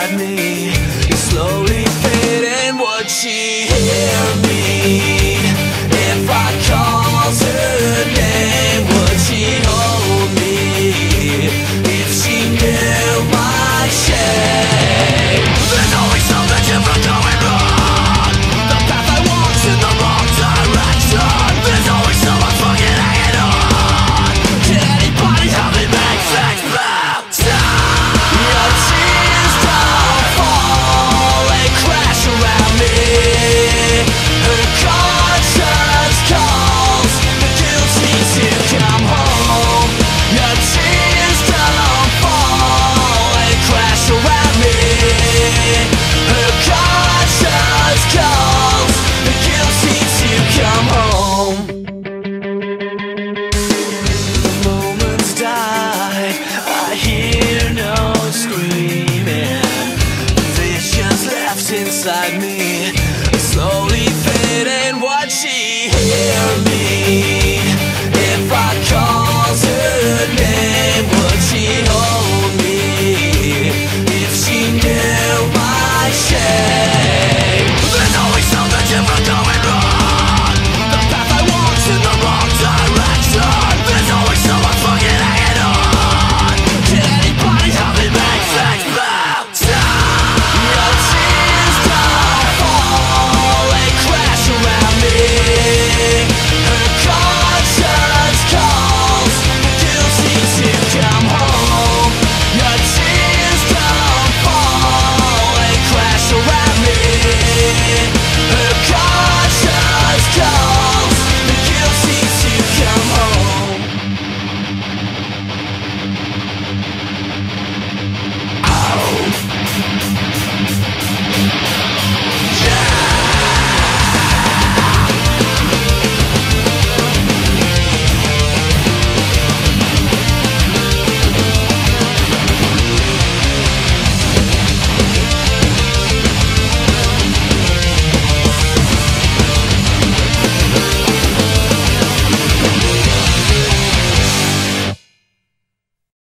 inside me. Is slowly fading what she